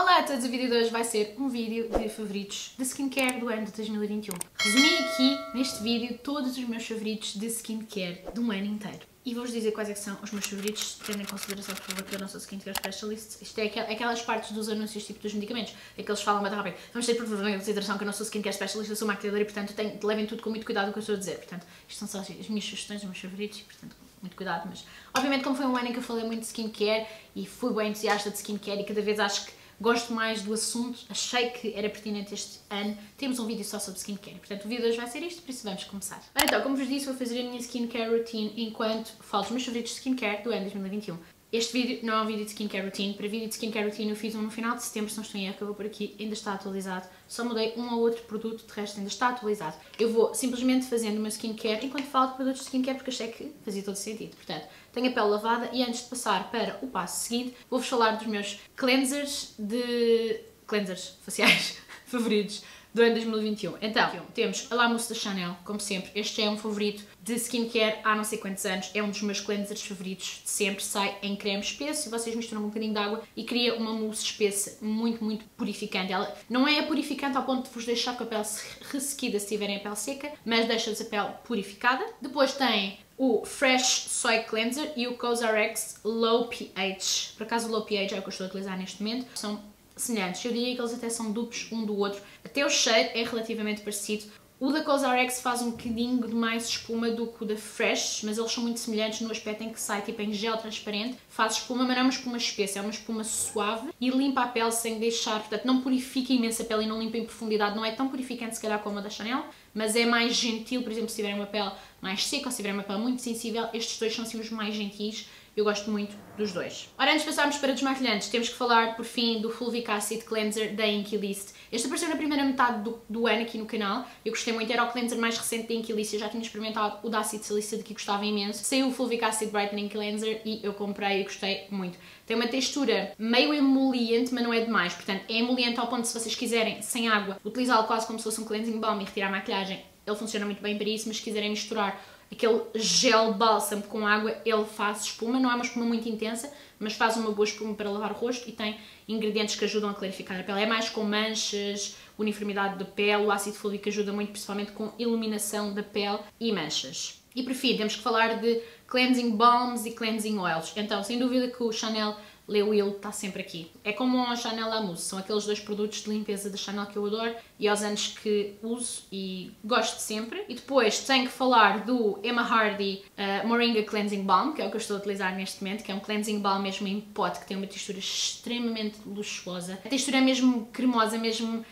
Olá a todos, o vídeo de hoje vai ser um vídeo de favoritos de skincare do ano de 2021. Resumi aqui, neste vídeo, todos os meus favoritos de skincare do ano inteiro. E vou-vos dizer quais é são os meus favoritos, tendo em consideração, por favor, que eu não sou skincare specialist. Isto é aquelas partes dos anúncios, tipo dos medicamentos, é que eles falam muito rápido. Vamos ter, por favor, em consideração que eu não sou skincare specialist, eu sou maquilhadora e, portanto, tenho, levem tudo com muito cuidado o que eu estou a dizer. Portanto, isto são só as minhas sugestões, os meus favoritos, e, portanto, muito cuidado. Mas, obviamente, como foi um ano em que eu falei muito de skincare e fui bem entusiasta de skincare e cada vez acho que gosto mais do assunto, achei que era pertinente este ano. Temos um vídeo só sobre skincare, portanto o vídeo de hoje vai ser isto, por isso vamos começar. Então, como vos disse, vou fazer a minha skincare routine enquanto falo dos meus favoritos de skincare do ano 2021. Este vídeo não é um vídeo de skincare routine. Para vídeo de skincare routine eu fiz um no final de setembro, se não estou em erro, vou por aqui, ainda está atualizado. Só mudei um ou outro produto, de resto ainda está atualizado. Eu vou simplesmente fazendo o meu skincare enquanto falo de produtos de skincare porque achei que fazia todo sentido. Portanto, tenho a pele lavada e antes de passar para o passo seguinte, vou-vos falar dos meus cleansers de... cleansers faciais favoritos do ano 2021. Então, temos a La Mousse da Chanel, como sempre. Este é um favorito de skincare há não sei quantos anos. É um dos meus cleansers favoritos de sempre. Sai em creme espesso e vocês misturam um bocadinho de água e cria uma mousse espessa muito, muito purificante. Ela não é purificante ao ponto de vos deixar com a pele ressequida se tiverem a pele seca, mas deixa-vos a pele purificada. Depois tem o Fresh Soy Cleanser e o COSRX Low pH. Por acaso o Low pH é o que eu estou a utilizar neste momento. São semelhantes. Eu diria que eles até são duplos um do outro. Até o cheiro é relativamente parecido. O da CosRx faz um bocadinho de mais espuma do que o da Fresh, mas eles são muito semelhantes no aspecto em que sai tipo em gel transparente, faz espuma, mas não é uma espuma espessa, é uma espuma suave e limpa a pele sem deixar, portanto não purifica imensa pele e não limpa em profundidade, não é tão purificante se calhar como a da Chanel, mas é mais gentil, por exemplo, se tiverem uma pele mais seca ou se tiverem uma pele muito sensível, estes dois são assim os mais gentis eu gosto muito dos dois. Ora, antes de passarmos para desmaquilhantes, temos que falar, por fim, do Fulvic Acid Cleanser da Inky List. Este apareceu na primeira metade do, do ano aqui no canal. Eu gostei muito, era o cleanser mais recente da Inky List. Eu já tinha experimentado o da Acid Salicylate que gostava imenso. Saiu o Fulvic Acid Brightening Cleanser e eu comprei e gostei muito. Tem uma textura meio emoliente, mas não é demais. Portanto, é emoliente ao ponto de, se vocês quiserem, sem água, utilizá-lo quase como se fosse um cleansing balm e retirar a maquilhagem. Ele funciona muito bem para isso, mas se quiserem misturar aquele gel bálsamo com água, ele faz espuma, não é uma espuma muito intensa, mas faz uma boa espuma para lavar o rosto e tem ingredientes que ajudam a clarificar a pele. É mais com manchas, uniformidade da pele, o ácido fólico ajuda muito principalmente com iluminação da pele e manchas. E por fim, temos que falar de cleansing balms e cleansing oils. Então, sem dúvida que o Chanel Le Will está sempre aqui. É como a Chanel La Mousse, são aqueles dois produtos de limpeza da Chanel que eu adoro e aos anos que uso e gosto sempre. E depois tenho que falar do Emma Hardy uh, Moringa Cleansing Balm, que é o que eu estou a utilizar neste momento, que é um cleansing balm mesmo em pote, que tem uma textura extremamente luxuosa. A textura é mesmo cremosa, mesmo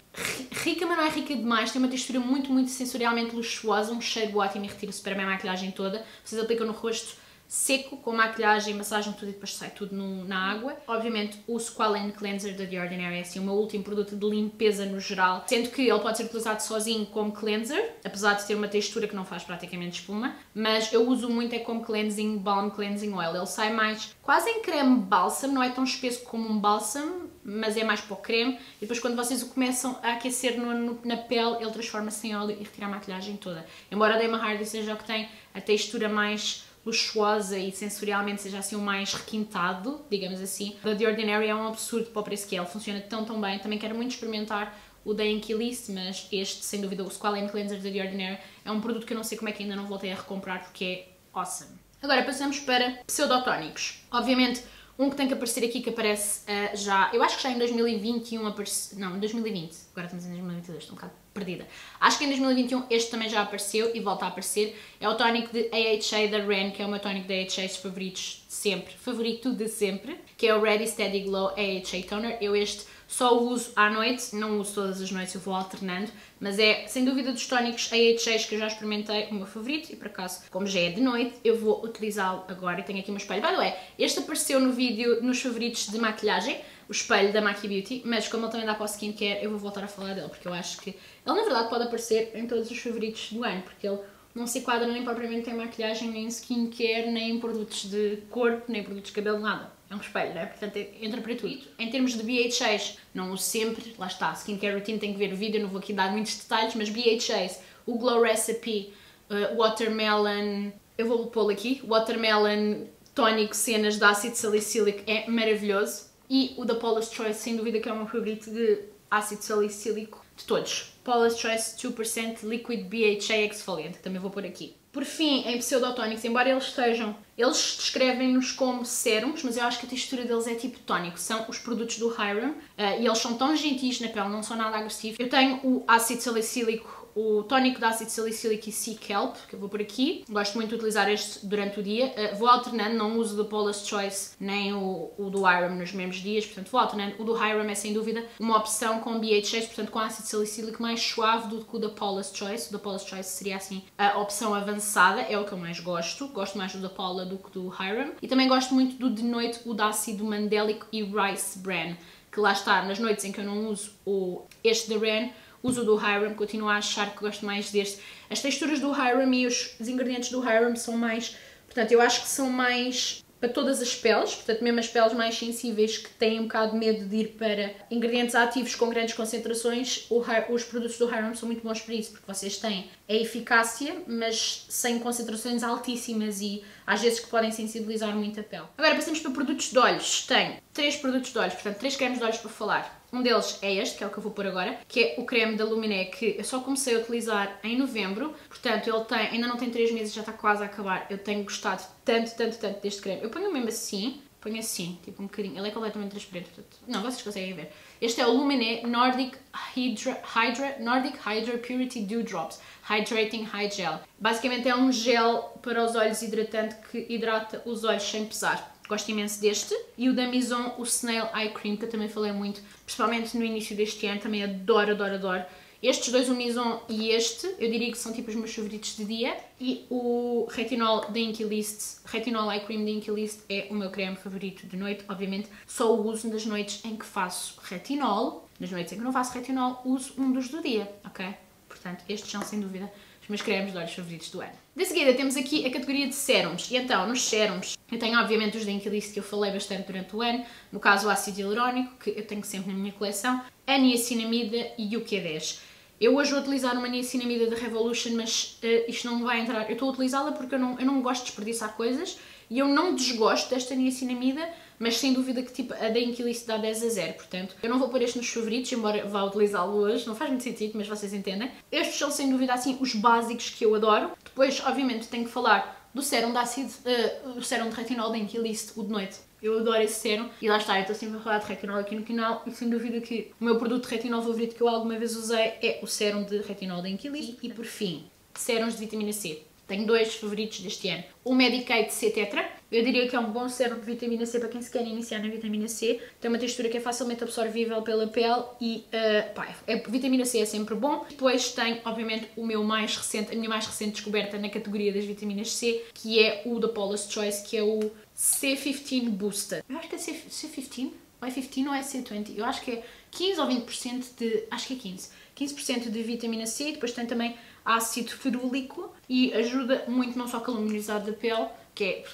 rica, mas não é rica demais, tem uma textura muito, muito sensorialmente luxuosa, um cheiro ótimo e retira-se para a minha maquilhagem toda. Vocês aplicam no rosto seco, com maquilhagem, massagem, tudo e depois sai tudo no, na água. Obviamente o Squalane Cleanser da The Ordinary é assim o meu último produto de limpeza no geral, sendo que ele pode ser utilizado sozinho como cleanser, apesar de ter uma textura que não faz praticamente espuma, mas eu uso muito é como cleansing balm, cleansing oil. Ele sai mais quase em creme bálsamo, não é tão espesso como um bálsamo, mas é mais para o creme, e depois quando vocês o começam a aquecer no, no, na pele, ele transforma-se em óleo e retira a maquilhagem toda. Embora a Dama Hardy seja o que tem a textura mais luxuosa e sensorialmente seja assim o mais requintado, digamos assim. The Ordinary é um absurdo para o preço que é, ele funciona tão tão bem. Também quero muito experimentar o da List, mas este, sem dúvida, o Squalane Cleanser da The Ordinary é um produto que eu não sei como é que ainda não voltei a recomprar porque é awesome. Agora passamos para pseudotónicos. Obviamente, um que tem que aparecer aqui, que aparece uh, já, eu acho que já em 2021 apareceu, não, em 2020, agora estamos em 2022, estou um bocado perdida. Acho que em 2021 este também já apareceu e volta a aparecer. É o tónico de AHA da Ren, que é o meu tónico de AHA favoritos de sempre, favorito de sempre, que é o Ready Steady Glow AHA Toner. Eu este só uso à noite, não uso todas as noites, eu vou alternando, mas é sem dúvida dos tónicos AHAs que eu já experimentei o meu favorito e por acaso, como já é de noite, eu vou utilizá-lo agora e tenho aqui o meu espelho. By the way, este apareceu no vídeo nos favoritos de maquilhagem, o espelho da Maki Beauty, mas como ele também dá para o skincare, eu vou voltar a falar dele, porque eu acho que ele na verdade pode aparecer em todos os favoritos do ano, porque ele não se enquadra nem propriamente em maquilhagem, nem em skincare, nem em produtos de corpo, nem em produtos de cabelo, nada. É um espelho, não é? Portanto, entra para tudo. Em termos de BHAs, não sempre, lá está, skincare routine tem que ver o vídeo, não vou aqui dar muitos detalhes, mas BHAs, o Glow Recipe, uh, Watermelon, eu vou pô-lo aqui, Watermelon Tónico Cenas de ácido salicílico é maravilhoso E o da Paula's Choice, sem dúvida que é o meu favorito de ácido salicílico de todos. Paula's Choice 2% Liquid BHA Exfoliant, também vou pôr aqui. Por fim, em pseudotónicos, embora eles sejam, eles descrevem-nos como sérums, mas eu acho que a textura deles é tipo tónico, são os produtos do Hyram uh, e eles são tão gentis na pele, não são nada agressivos. Eu tenho o ácido salicílico o tónico de ácido salicílico e Sea Kelp, que eu vou por aqui. Gosto muito de utilizar este durante o dia. Uh, vou alternando, não uso do Paula's Choice nem o, o do Hiram nos mesmos dias, portanto vou alternando. O do Hiram é sem dúvida uma opção com BH6, portanto com ácido salicílico mais suave do que o da Paula's Choice. O da Paula's Choice seria assim a opção avançada, é o que eu mais gosto. Gosto mais do da Paula do que do Hiram. E também gosto muito do de noite, o da ácido mandélico e Rice Bran, que lá está, nas noites em que eu não uso o, este da Ren, uso do Hiram, continuo a achar que gosto mais deste. As texturas do Hiram e os, ingredientes do Hiram são mais, portanto, eu acho que são mais para todas as peles, portanto, mesmo as peles mais sensíveis que têm um bocado de medo de ir para ingredientes ativos com grandes concentrações, os produtos do Hiram são muito bons para isso, porque vocês têm a eficácia, mas sem concentrações altíssimas e às vezes que podem sensibilizar muito a pele. Agora passamos para produtos de olhos. Tenho três produtos de olhos, portanto, três cremes de olhos para falar. Um deles é este, que é o que eu vou pôr agora, que é o creme da Luminé, que eu só comecei a utilizar em novembro, portanto ele tem, ainda não tem 3 meses, já está quase a acabar. Eu tenho gostado tanto, tanto, tanto deste creme. Eu ponho mesmo assim, ponho assim, tipo um bocadinho. Ele é completamente transparente, portanto, não, vocês conseguem ver. Este é o Luminé Nordic Hydra, Hydra, Nordic Hydra Purity Dew Drops Hydrating High Gel. Basicamente é um gel para os olhos hidratante que hidrata os olhos sem pesar. Gosto imenso deste. E o da Maison, o Snail Eye Cream, que eu também falei muito, principalmente no início deste ano, também adoro, adoro, adoro. Estes dois, o Maison e este, eu diria que são tipo os meus favoritos de dia. E o retinol da Inky List, retinol eye cream da Inky List é o meu creme favorito de noite. Obviamente só o uso nas noites em que faço retinol. Nas noites em que não faço retinol, uso um dos do dia, ok? Portanto, estes são sem dúvida os meus cremes de olhos favoritos do ano. De seguida temos aqui a categoria de sérums. E então, nos sérums, eu tenho obviamente os da Inkyliss que eu falei bastante durante o ano, no caso o ácido hialurónico, que eu tenho sempre na minha coleção, a niacinamida e o Q10. Eu hoje vou utilizar uma niacinamida da Revolution, mas uh, isto não vai entrar. Eu estou a utilizá-la porque eu não, eu não gosto de desperdiçar coisas e eu não desgosto desta niacinamida, mas sem dúvida que tipo, a da Inquilis dá 10 a 0, portanto, eu não vou pôr este nos favoritos, embora vá utilizá-lo hoje, não faz muito sentido, mas vocês entendem. Estes são sem dúvida assim os básicos que eu adoro. Depois, obviamente, tenho que falar do sérum de ácido, uh, o sérum de retinol da Inquilis, o de noite. Eu adoro esse sérum e lá está, eu estou sempre a falar de retinol aqui no canal e sem dúvida que o meu produto de retinol favorito que eu alguma vez usei é o sérum de retinol da Inquilis. E por fim, sérums de vitamina C. Tenho dois favoritos deste ano. O Medicaid C Tetra. Eu diria que é um bom sérum de vitamina C para quem se quer iniciar na vitamina C. Tem uma textura que é facilmente absorvível pela pele e uh, pá, é, vitamina C é sempre bom. Depois tem, obviamente, o meu mais recente, a minha mais recente descoberta na categoria das vitaminas C, que é o da Paula's Choice, que é o C15 Booster. Eu acho que é C, C15 ou é 15 ou é C20. Eu acho que é 15 ou 20% de... acho que é 15. 15% de vitamina C, depois tem também ácido ferúlico e ajuda muito não só a caluminizar da pele, que é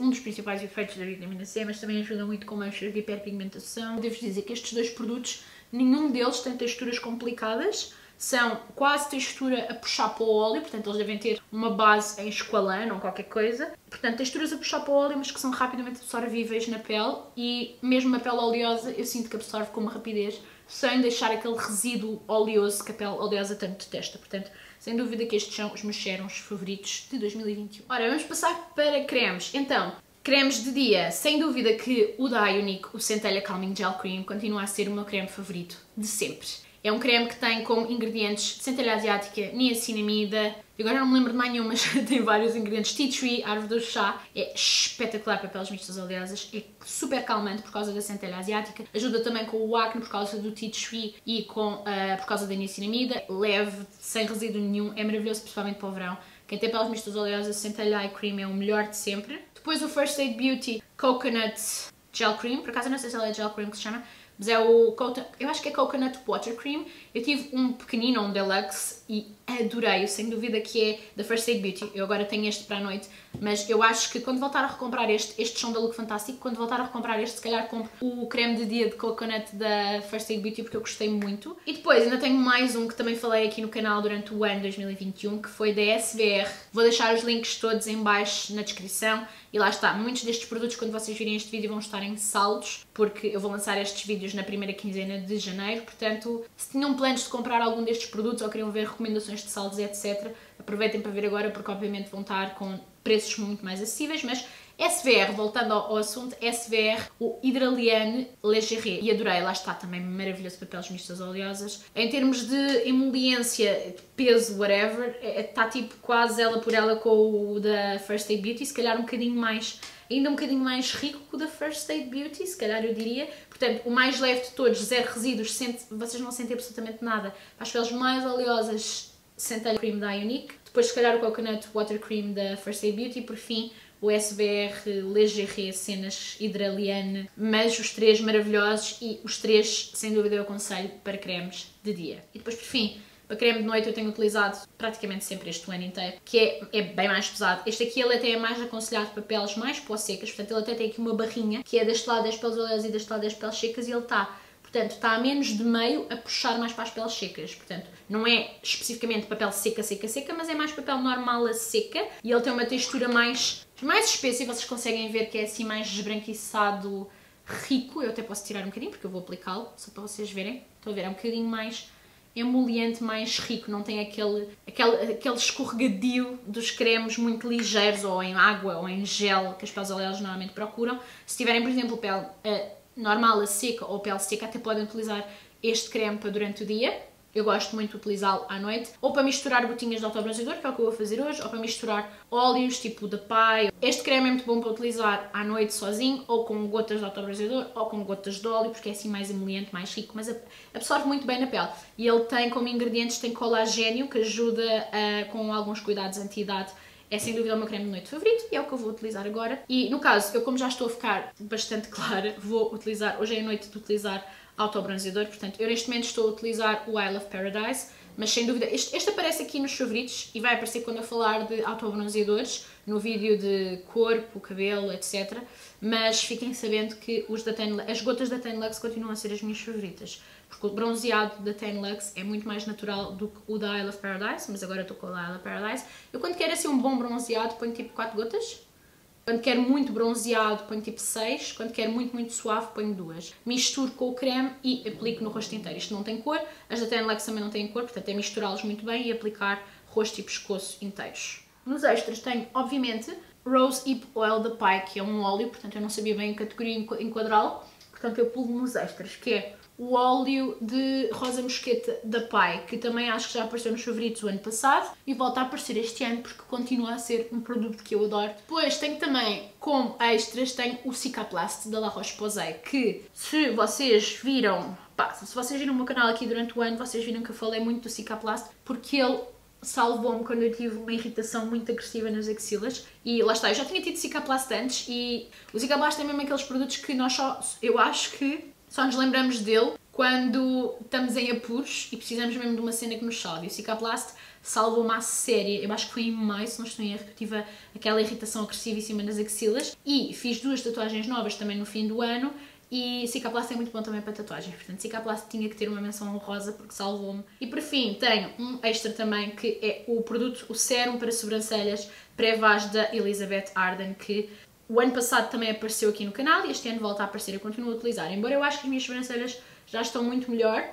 um dos principais efeitos da vitamina C, mas também ajuda muito com manchas de hiperpigmentação. Devo dizer que estes dois produtos, nenhum deles tem texturas complicadas, são quase textura a puxar para o óleo, portanto eles devem ter uma base em esqualano ou qualquer coisa. Portanto, texturas a puxar para o óleo, mas que são rapidamente absorvíveis na pele e mesmo a pele oleosa eu sinto que absorve com uma rapidez sem deixar aquele resíduo oleoso que a pele oleosa tanto detesta. Portanto, sem dúvida que estes são os meus sérums favoritos de 2021. Ora, vamos passar para cremes. Então, cremes de dia, sem dúvida que o da Ionic, o Centelha Calming Gel Cream, continua a ser o meu creme favorito de sempre. É um creme que tem como ingredientes centelha asiática, niacinamida, agora não me lembro de mais nenhum, mas tem vários ingredientes. Tea tree, árvore do chá, é espetacular para peles mistas oleosas, é super calmante por causa da centelha asiática, ajuda também com o acne por causa do tea tree e com, uh, por causa da niacinamida, leve, sem resíduo nenhum, é maravilhoso principalmente para o verão. Quem tem peles mistas oleosas, Centelha Eye Cream é o melhor de sempre. Depois o First Aid Beauty Coconut Gel Cream, por acaso não sei se ela é Gel Cream que se chama, mas é o, eu acho que é Coconut Water Cream. Eu tive um pequenino, um deluxe, e adorei, sem dúvida que é da First Aid Beauty. Eu agora tenho este para a noite, mas eu acho que quando voltar a recomprar este, estes são da Look Fantástico, quando voltar a recomprar este, se calhar compro o creme de dia de Coconut da First Aid Beauty, porque eu gostei muito. E depois ainda tenho mais um que também falei aqui no canal durante o ano 2021, que foi da SBR. Vou deixar os links todos em baixo na descrição E lá está, muitos destes produtos, quando vocês virem este vídeo, vão estar em saldos, porque eu vou lançar estes vídeos na primeira quinzena de janeiro. Portanto, se tinham planos de comprar algum destes produtos ou queriam ver recomendações de saldos, etc., aproveitem para ver agora, porque obviamente vão estar com preços muito mais acessíveis, mas SVR, voltando ao, assunto, SVR, o Hydraliane Legeré. E adorei, lá está também maravilhoso papéis mistas oleosas. Em termos de emoliência, peso, whatever, está é, tipo quase ela por ela com o da First Aid Beauty, se calhar um bocadinho mais, ainda um bocadinho mais rico que o da First Aid Beauty, se calhar eu diria. Portanto, o mais leve de todos, zero resíduos, sente, vocês não sentem absolutamente nada. As peles mais oleosas, centelha cream da Ionique. Depois, se calhar, o coconut water cream da First Aid Beauty. E, por fim, o SBR Legeré Cenas Hidraliane, mas os três maravilhosos e os três, sem dúvida, eu aconselho para cremes de dia. E depois, por fim, para creme de noite eu tenho utilizado praticamente sempre este ano inteiro, que é, é bem mais pesado. Este aqui ele até é mais aconselhado para peles mais pó-secas, portanto ele até tem aqui uma barrinha, que é deste lado das peles oleosas e deste lado das peles secas, e ele está Portanto, está a menos de meio a puxar mais para as peles secas. Portanto, não é especificamente papel seca, seca, seca, mas é mais papel normal a seca. E ele tem uma textura mais, mais espessa e vocês conseguem ver que é assim mais esbranquiçado, rico. Eu até posso tirar um bocadinho porque eu vou aplicá-lo, só para vocês verem. Estão a ver, é um bocadinho mais emoliente, mais rico, não tem aquele, aquele, aquele escorregadio dos cremes muito ligeiros ou em água ou em gel que as peles oleosas normalmente procuram. Se tiverem, por exemplo, pele uh, normal a seca ou pele seca, até podem utilizar este creme para durante o dia. Eu gosto muito de utilizá-lo à noite, ou para misturar gotinhas de autobronzeador, que é o que eu vou fazer hoje, ou para misturar óleos tipo da Pai. Este creme é muito bom para utilizar à noite sozinho, ou com gotas de autobronzeador, ou com gotas de óleo, porque é assim mais emoliente, mais rico, mas absorve muito bem na pele. E ele tem como ingredientes, tem colagênio, que ajuda a, com alguns cuidados anti-idade é sem dúvida o meu creme de noite favorito e é o que eu vou utilizar agora. E no caso, eu como já estou a ficar bastante clara, vou utilizar, hoje é a noite de utilizar autobronzeador, portanto eu neste momento estou a utilizar o Isle of Paradise, mas sem dúvida, este, este aparece aqui nos favoritos e vai aparecer quando eu falar de autobronzeadores, no vídeo de corpo, cabelo, etc. Mas fiquem sabendo que os da as gotas da Ten Lux continuam a ser as minhas favoritas porque o bronzeado da Tan Lux é muito mais natural do que o da Isle of Paradise, mas agora estou com o da Isle of Paradise. Eu quando quero assim um bom bronzeado ponho tipo 4 gotas. Quando quero muito bronzeado ponho tipo 6, quando quero muito, muito suave ponho 2. Misturo com o creme e aplico no rosto inteiro. Isto não tem cor, as da Tan Lux também não têm cor, portanto é misturá-los muito bem e aplicar rosto e pescoço inteiros. Nos extras tenho, obviamente, Rose Hip Oil da Pai, que é um óleo, portanto eu não sabia bem a categoria enquadrá-lo, portanto eu pulo nos extras, que é o óleo de rosa mosqueta da Pai, que também acho que já apareceu nos favoritos o ano passado e volta a aparecer este ano porque continua a ser um produto que eu adoro. Depois tenho também, como extras, tenho o Cicaplast da La Roche-Posay, que se vocês viram, pá, se vocês viram o meu canal aqui durante o ano, vocês viram que eu falei muito do Cicaplast porque ele salvou-me quando eu tive uma irritação muito agressiva nas axilas e lá está, eu já tinha tido Cicaplast antes e o Cicaplast é mesmo aqueles produtos que nós só, eu acho que só nos lembramos dele quando estamos em apuros e precisamos mesmo de uma cena que nos salve. O Cicaplast salvou-me à eu acho que foi em maio, se não estou em erro, que tive aquela irritação agressivíssima nas axilas e fiz duas tatuagens novas também no fim do ano e Cicaplast é muito bom também para tatuagens, portanto Cicaplast tinha que ter uma menção honrosa porque salvou-me. E por fim tenho um extra também que é o produto, o sérum para sobrancelhas pré-vaz da Elizabeth Arden que o ano passado também apareceu aqui no canal e este ano volta a aparecer. Eu continuo a utilizar. Embora eu acho que as minhas sobrancelhas já estão muito melhor,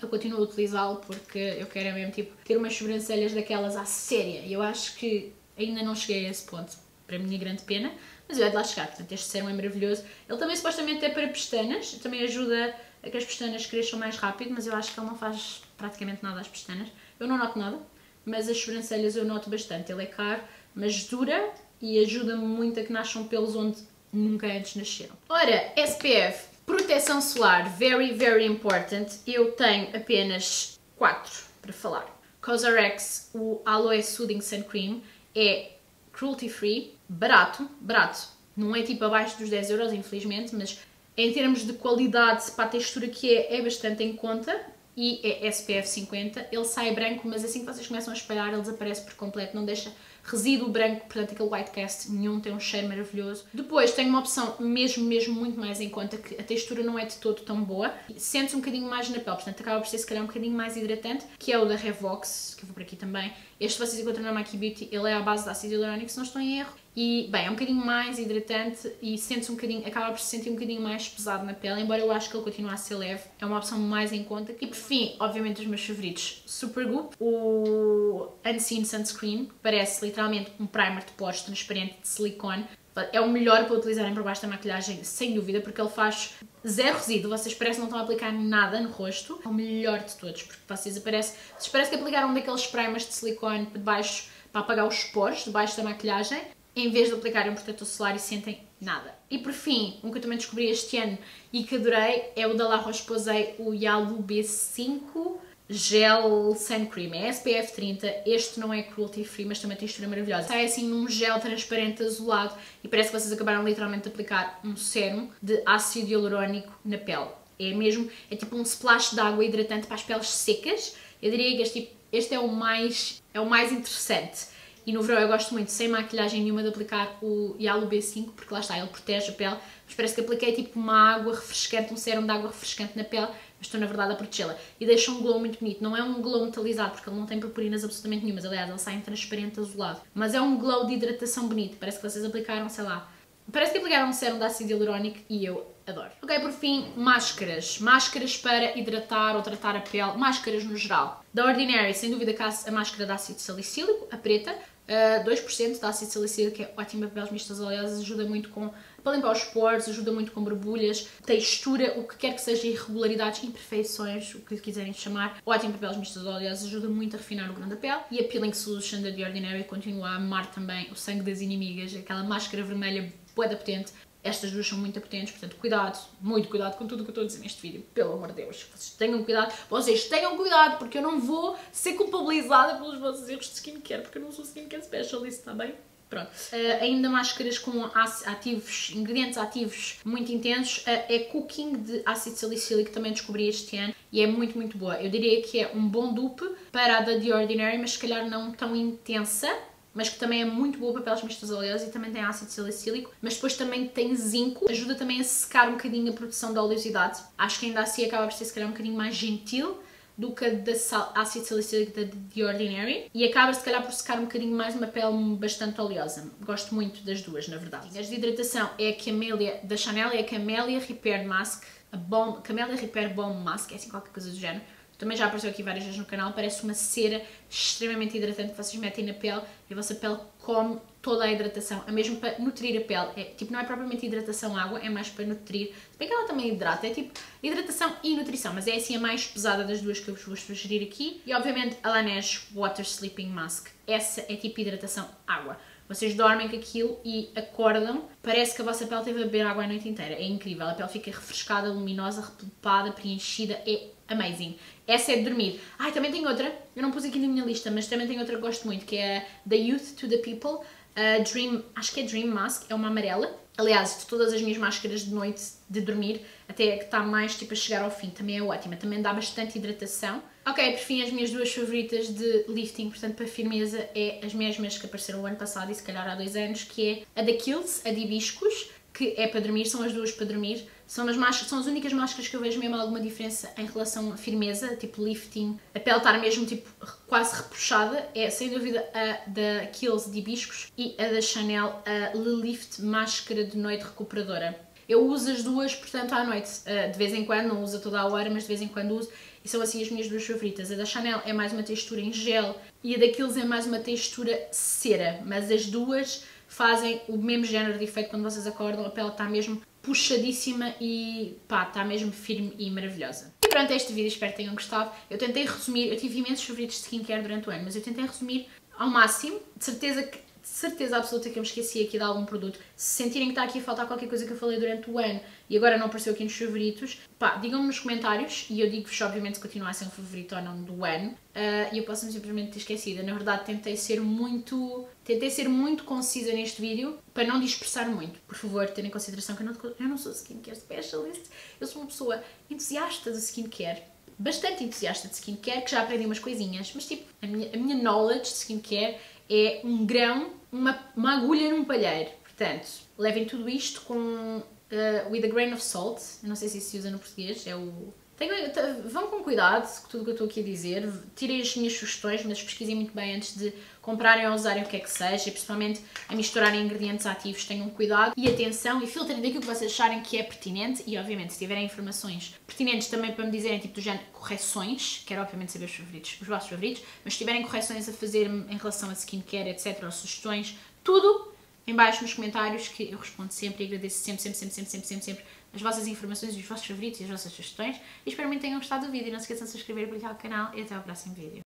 eu continuo a utilizá-lo porque eu quero mesmo tipo, ter umas sobrancelhas daquelas à séria. E eu acho que ainda não cheguei a esse ponto, para minha grande pena, mas eu hei de lá chegar. Portanto, este sérum é maravilhoso. Ele também supostamente é para pestanas, também ajuda a que as pestanas cresçam mais rápido, mas eu acho que ele não faz praticamente nada às pestanas. Eu não noto nada, mas as sobrancelhas eu noto bastante. Ele é caro, mas dura e ajuda-me muito a que nasçam pelos onde nunca antes nasceram. Ora, SPF, proteção solar, very, very important. Eu tenho apenas 4 para falar. Cosrx, o Aloe Soothing Sun Cream, é cruelty free, barato, barato. Não é tipo abaixo dos 10 euros, infelizmente, mas em termos de qualidade para a textura que é, é bastante em conta e é SPF 50. Ele sai branco, mas assim que vocês começam a espalhar, ele desaparece por completo, não deixa resíduo branco, portanto aquele white cast nenhum, tem um cheiro maravilhoso. Depois tenho uma opção mesmo, mesmo muito mais em conta, que a textura não é de todo tão boa, sente-se um bocadinho mais na pele, portanto acaba por ser se calhar um bocadinho mais hidratante, que é o da Revox, que eu vou por aqui também. Este vocês encontram na Maki Beauty, ele é à base de ácido hialurónico, se não estou em erro, E, bem, é um bocadinho mais hidratante e sente-se um bocadinho, acaba por se sentir um bocadinho mais pesado na pele, embora eu acho que ele continue a ser leve. É uma opção mais em conta. E por fim, obviamente, os meus favoritos. Supergoop, o Unseen Sunscreen, parece literalmente um primer de pós transparente de silicone. É o melhor para utilizarem por baixo da maquilhagem, sem dúvida, porque ele faz zero resíduo. Vocês parecem não estão a aplicar nada no rosto. É o melhor de todos, porque vocês, aparecem, vocês parecem que aplicaram um daqueles primers de silicone de baixo para apagar os poros debaixo da maquilhagem, em vez de aplicarem protetor solar e sentem nada. E por fim, um que eu também descobri este ano e que adorei é o da La Roche-Posay, o Yalu B5 Gel Sun Cream. É SPF 30, este não é cruelty free, mas tem textura maravilhosa. Sai assim num gel transparente azulado e parece que vocês acabaram literalmente de aplicar um sérum de ácido hialurónico na pele. É mesmo, é tipo um splash de água hidratante para as peles secas. Eu diria que este, este é o mais, é o mais interessante e no verão eu gosto muito, sem maquilhagem nenhuma, de aplicar o Yalo B5, porque lá está, ele protege a pele. Mas parece que apliquei tipo uma água refrescante, um sérum de água refrescante na pele, mas estou na verdade a protegê-la. E deixa um glow muito bonito. Não é um glow metalizado, porque ele não tem purpurinas absolutamente nenhumas. Aliás, ele sai em transparente azulado. Mas é um glow de hidratação bonito. Parece que vocês aplicaram, sei lá, Parece que aplicaram um sérum de ácido hialurónico e eu adoro. Ok, por fim, máscaras. Máscaras para hidratar ou tratar a pele. Máscaras no geral. Da Ordinary, sem dúvida, a máscara de ácido salicílico, a preta. Uh, 2% de ácido salicílico é ótimo para peles mistas oleosas, ajuda muito com, para limpar os poros, ajuda muito com borbulhas, textura, o que quer que seja irregularidades, imperfeições, o que quiserem chamar. Ótimo para peles mistas oleosas, ajuda muito a refinar o grão da pele. E a Peeling Solution da The Ordinary continua a amar também o sangue das inimigas, aquela máscara vermelha boa potente, estas duas são muito potentes, portanto, cuidado, muito cuidado com tudo o que eu estou a dizer neste vídeo, pelo amor de Deus. Vocês tenham cuidado, vocês tenham cuidado, porque eu não vou ser culpabilizada pelos vossos erros de skincare, porque eu não sou skincare specialist, está bem? Pronto. Uh, ainda máscaras com ativos, ingredientes ativos muito intensos, uh, é Cooking de ácido salicílico, também descobri este ano e é muito, muito boa. Eu diria que é um bom dupe para a da The Ordinary, mas se calhar não tão intensa, mas que também é muito boa para peles mistas oleosas e também tem ácido salicílico, mas depois também tem zinco, ajuda também a secar um bocadinho a produção da oleosidade. Acho que ainda assim acaba por ser se calhar um bocadinho mais gentil do que a da ácido salicílico da The Ordinary e acaba se calhar por secar um bocadinho mais uma pele bastante oleosa. Gosto muito das duas, na verdade. As de hidratação é a Camellia da Chanel, é a Camellia Repair Mask, a Bomb, Camellia Repair Bomb Mask, é assim qualquer coisa do género também já apareceu aqui várias vezes no canal, parece uma cera extremamente hidratante que vocês metem na pele e a vossa pele come toda a hidratação, é mesmo para nutrir a pele, é, tipo, não é propriamente hidratação água, é mais para nutrir, se bem que ela também hidrata, é tipo hidratação e nutrição, mas é assim a mais pesada das duas que eu vos vou sugerir aqui, e obviamente a Laneige Water Sleeping Mask, essa é tipo hidratação água, vocês dormem com aquilo e acordam, parece que a vossa pele teve a beber água a noite inteira. É incrível, a pele fica refrescada, luminosa, repelpada, preenchida, é amazing. Essa é de dormir. Ai, também tem outra, eu não pus aqui na minha lista, mas também tem outra que gosto muito, que é The Youth to the People, uh, Dream, acho que é Dream Mask, é uma amarela. Aliás, de todas as minhas máscaras de noite de dormir, até a que está mais tipo a chegar ao fim, também é ótima, também dá bastante hidratação. Ok, por fim, as minhas duas favoritas de lifting, portanto para firmeza, é as mesmas que apareceram o ano passado e se calhar há dois anos, que é a da Kills, a de hibiscos, que é para dormir, são as duas para dormir. São as, máscaras, são as únicas máscaras que eu vejo mesmo alguma diferença em relação à firmeza, tipo lifting, a pele estar mesmo tipo quase repuxada, é sem dúvida a da Kills de hibiscos e a da Chanel, a Le Lift Máscara de Noite Recuperadora. Eu uso as duas, portanto, à noite, de vez em quando, não uso toda a hora, mas de vez em quando uso, e são assim as minhas duas favoritas. A da Chanel é mais uma textura em gel e a da Kills é mais uma textura cera, mas as duas fazem o mesmo género de efeito quando vocês acordam, a pele está mesmo puxadíssima e pá, está mesmo firme e maravilhosa. E pronto, este vídeo, espero que tenham gostado. Eu tentei resumir, eu tive imensos favoritos de skincare durante o ano, mas eu tentei resumir ao máximo, de certeza que certeza absoluta que eu me esqueci aqui de algum produto. Se sentirem que está aqui a faltar qualquer coisa que eu falei durante o ano e agora não apareceu aqui nos favoritos, pá, digam-me nos comentários e eu digo-vos obviamente se continua a ser um favorito ou não do ano uh, e eu posso simplesmente ter esquecido. Na verdade tentei ser muito tentei ser muito concisa neste vídeo para não dispersar muito. Por favor, tenham em consideração que eu não, eu não sou skincare specialist, eu sou uma pessoa entusiasta de skincare bastante entusiasta de skincare, que já aprendi umas coisinhas, mas tipo, a minha, a minha knowledge de skincare é um grão, uma, uma agulha num palheiro. Portanto, levem tudo isto com uh, with a grain of salt, eu não sei se isso se usa no português, é o Tenham, t- vão com cuidado com tudo o que eu estou aqui a dizer, tirem as minhas sugestões, mas pesquisem muito bem antes de comprarem ou usarem o que é que seja, e principalmente a misturarem ingredientes ativos, tenham cuidado e atenção e filtrem daquilo que vocês acharem que é pertinente e, obviamente, se tiverem informações pertinentes também para me dizerem, tipo, do género, correções, quero obviamente saber os favoritos, os vossos favoritos, mas se tiverem correções a fazer em relação a skincare, etc, ou sugestões, tudo em baixo nos comentários que eu respondo sempre e agradeço sempre, sempre, sempre, sempre, sempre, sempre, sempre as vossas informações, os vossos favoritos e as vossas sugestões. E espero muito que tenham gostado do vídeo. Não se esqueçam de se inscrever e partilhar o canal e até ao próximo vídeo.